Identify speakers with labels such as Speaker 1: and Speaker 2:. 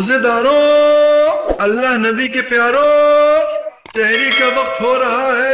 Speaker 1: रोजेदारों अल्लाह नबी के प्यारों तहरी का वक्त हो रहा है।